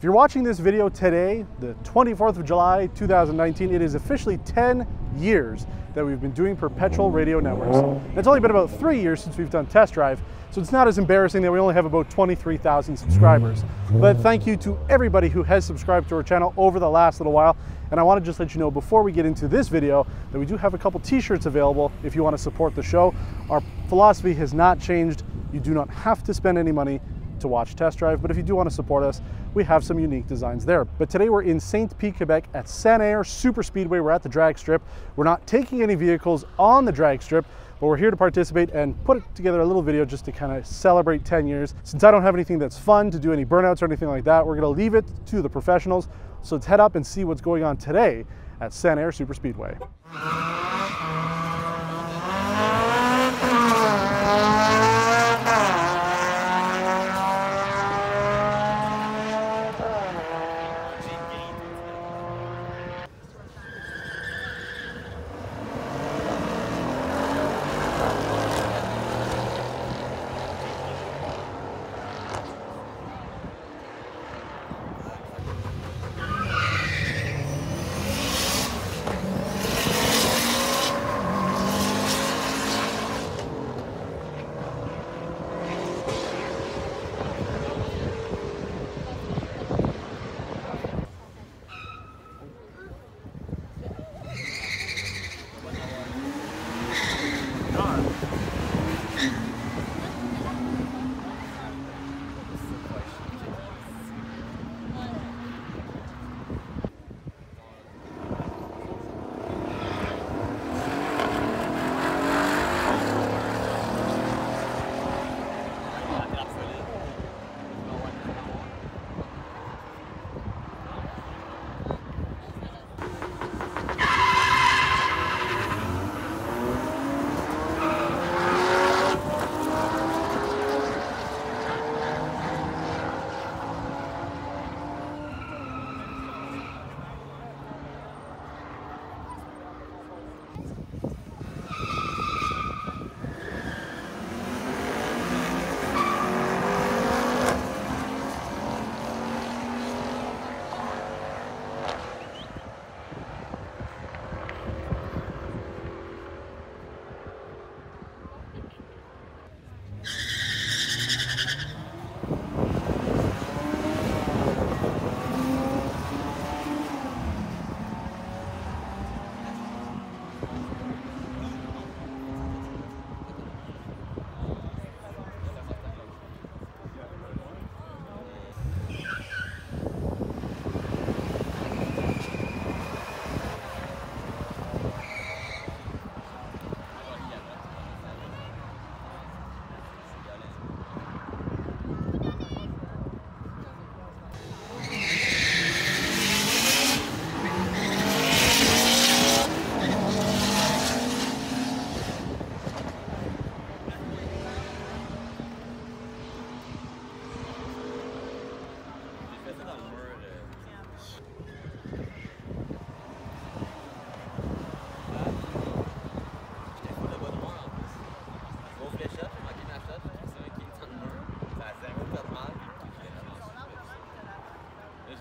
If you're watching this video today, the 24th of July, 2019, it is officially 10 years that we've been doing perpetual radio networks. It's only been about three years since we've done test drive, so it's not as embarrassing that we only have about 23,000 subscribers. But thank you to everybody who has subscribed to our channel over the last little while. And I want to just let you know before we get into this video that we do have a couple t-shirts available if you want to support the show. Our philosophy has not changed. You do not have to spend any money to watch test drive, but if you do want to support us, we have some unique designs there. But today we're in Saint-Pie, Quebec at Sanair Super Speedway. We're at the drag strip. We're not taking any vehicles on the drag strip, but we're here to participate and put together a little video just to kind of celebrate 10 years. Since I don't have anything that's fun to do any burnouts or anything like that, we're gonna leave it to the professionals. So let's head up and see what's going on today at Sanair Super Speedway.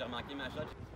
Remarqué ma shot.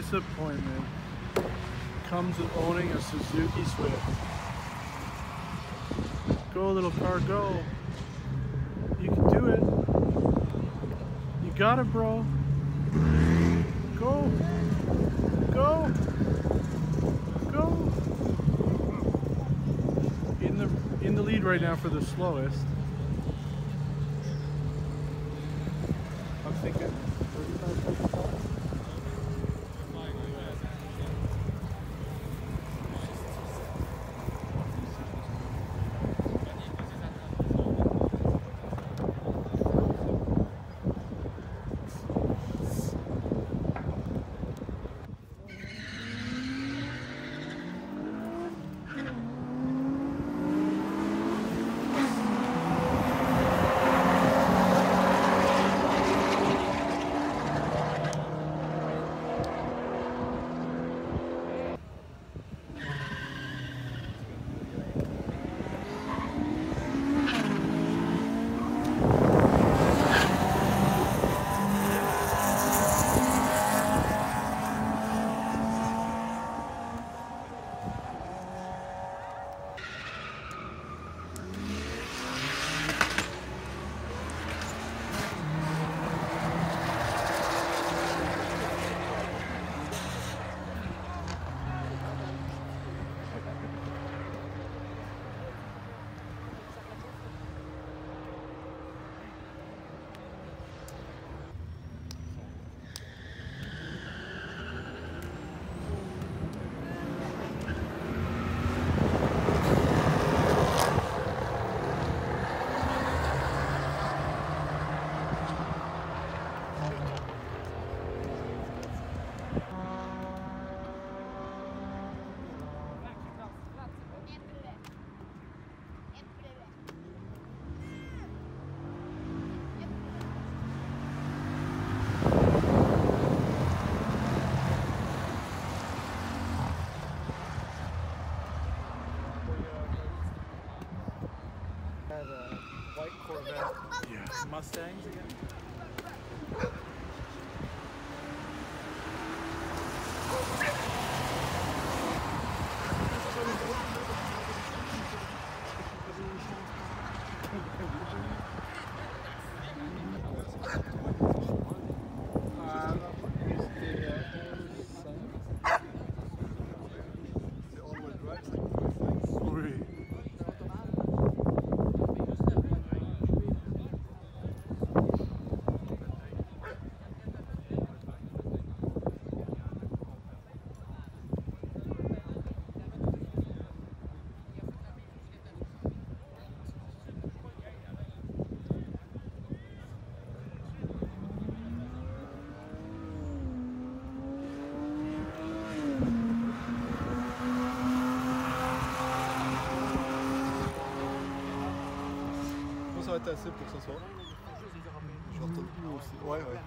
Disappointment comes with owning a Suzuki Swift. Go, little car, go. You can do it. You got it, bro. Go. Go. Go. In the in the lead right now for the slowest. I'm thinking 35 white Corvette Yeah. Mustangs again. Ça va être assez pour ce soir. Je vais retourner aussi. Ouais, ouais.